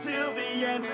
till the end.